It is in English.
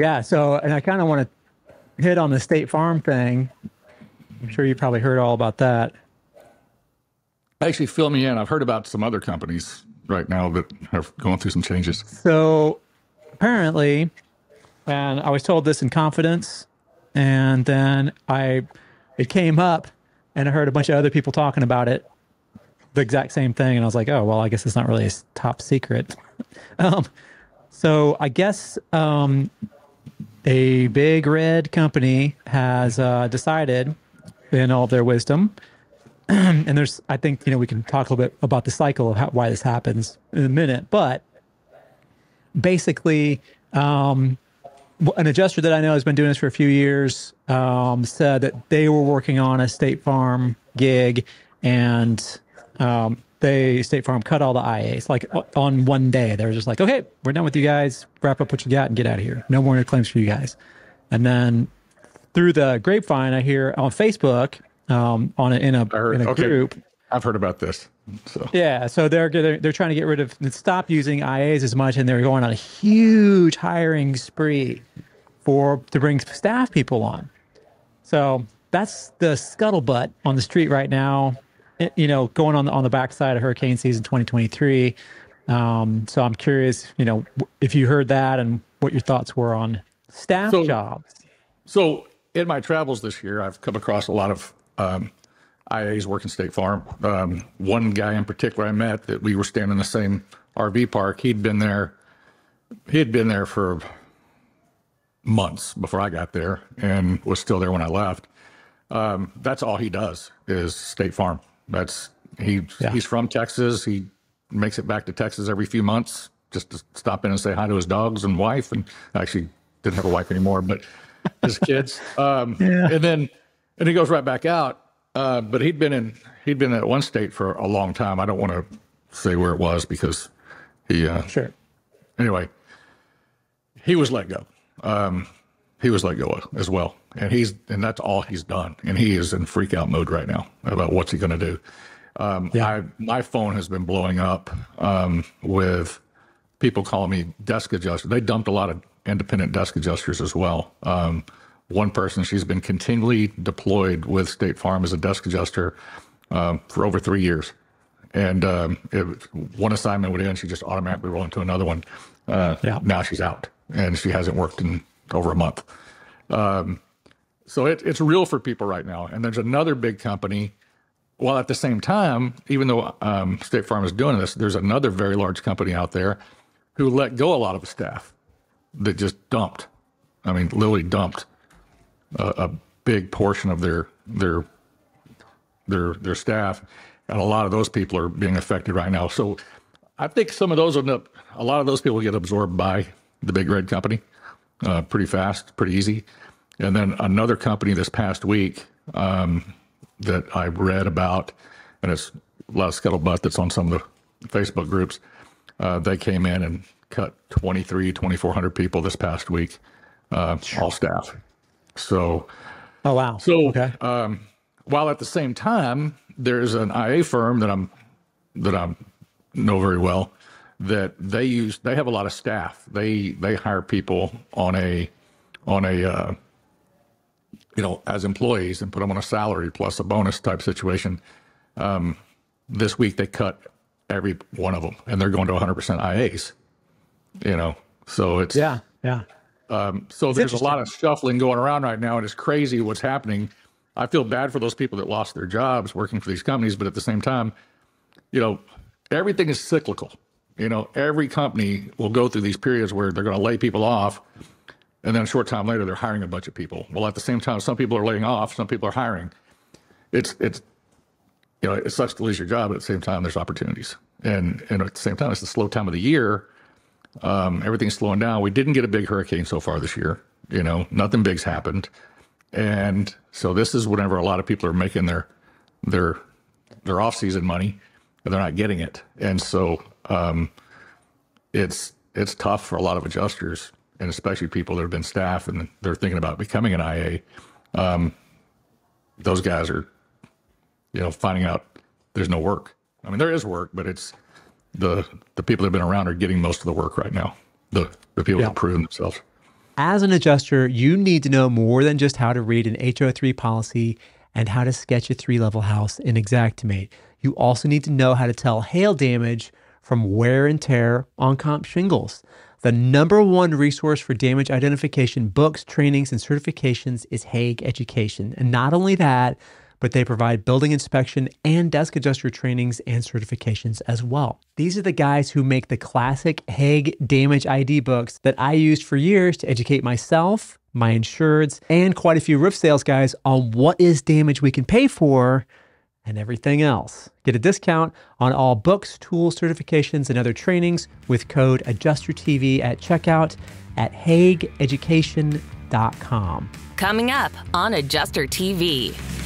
Yeah. So, and I kind of want to hit on the State Farm thing. I'm sure you probably heard all about that. Actually, fill me in. I've heard about some other companies right now that are going through some changes. So, apparently, and I was told this in confidence, and then I, it came up, and I heard a bunch of other people talking about it, the exact same thing, and I was like, oh well, I guess it's not really a top secret. um, so I guess um, a big red company has uh, decided, in all of their wisdom, and there's, I think, you know, we can talk a little bit about the cycle of how, why this happens in a minute, but basically, um, an adjuster that I know has been doing this for a few years um, said that they were working on a State Farm gig, and um, they State Farm cut all the IAs like on one day. They were just like, "Okay, we're done with you guys. Wrap up what you got and get out of here. No more claims for you guys." And then through the grapevine, I hear on Facebook um, on a, in a heard, in a okay. group. I've heard about this. So Yeah, so they're they're, they're trying to get rid of stop using IAs as much, and they're going on a huge hiring spree for to bring staff people on. So that's the scuttlebutt on the street right now. It- you know, going on the on the backside of hurricane season 2023. Um, so I'm curious, you know, if you heard that and what your thoughts were on staff So- jobs. So in my travels this year, I've come across a lot of um, IAs working State Farm. Um, one guy in particular I met that we were staying in the same RV park. He'd been there. He had been there for months before I got there, and was still there when I left. Um, that's all he does is State Farm. That's he. Yeah. He's from Texas. He makes it back to Texas every few months just to stop in and say hi to his dogs and wife. And actually didn't have a wife anymore, but his kids. Um, Yeah. And then and he goes right back out. Uh, but he'd been in he'd been at one state for a long time. I don't want to say where it was because he uh, Sure. anyway, he was let go. Um, he was let go as well, and he's and that's all he's done. And he is in freak out mode right now about what's he going to do. Um, Yeah. I, my phone has been blowing up um, with people calling me desk adjuster. They dumped a lot of independent desk adjusters as well. Um, one person, she's been continually deployed with State Farm as a desk adjuster um, for over three years. And um, it, one assignment would end, she just automatically roll into another one. Uh, Yeah. Now she's out, and she hasn't worked in over a month. Um, so it, it's real for people right now. And there's another big company. While at the same time, even though um, State Farm is doing this, there's another very large company out there who let go a lot of staff that just dumped. I mean, literally dumped a, a big portion of their their their their staff, and a lot of those people are being affected right now. So, I think some of those end up. A lot of those people get absorbed by the big red company uh, pretty fast, pretty easy. And then another company this past week um, that I read about, and it's a lot of scuttlebutt that's on some of the Facebook groups. Uh, they came in and cut 23, 2,400 people this past week, uh, all staff. So, Oh wow. so okay. um, while at the same time, there's an IA firm that I'm that I know very well that they use. They have a lot of staff. They they hire people on a on a uh, you know as employees and put them on a salary plus a bonus type situation. Um, this week they cut every one of them, and they're going to 100% IAs. You know, so it's yeah. Yeah. um, so there's a lot of shuffling going around right now, and it's crazy what's happening. I feel bad for those people that lost their jobs working for these companies, but at the same time, you know, everything is cyclical. You know, every company will go through these periods where they're going to lay people off, and then a short time later they're hiring a bunch of people. Well, at the same time, some people are laying off, some people are hiring. It's it's you know, it sucks to lose your job, but at the same time, there's opportunities, and and at the same time, it's the slow time of the year um, everything's slowing down. We didn't get a big hurricane so far this year. You know, nothing big's happened, and so this is whenever a lot of people are making their their their off season money, and they're not getting it, and so um, it's it's tough for a lot of adjusters, and especially people that have been staff and they're thinking about becoming an IA. Um, those guys are, you know, finding out there's no work. I mean, there is work, but it's the the people that have been around are getting most of the work right now. The the people Yeah. that prove themselves. As an adjuster, you need to know more than just how to read an HO3 policy and how to sketch a three level house in Xactimate. You also need to know how to tell hail damage from wear and tear on comp shingles. The number one resource for damage identification, books, trainings, and certifications is Haag Education. And not only that, but they provide building inspection and desk adjuster trainings and certifications as well. These are the guys who make the classic Haag Damage ID books that I used for years to educate myself, my insureds, and quite a few roof sales guys on what is damage we can pay for and everything else. Get a discount on all books, tools, certifications, and other trainings with code AdjusterTV at checkout at HaagEducation.com. Coming up on Adjuster TV.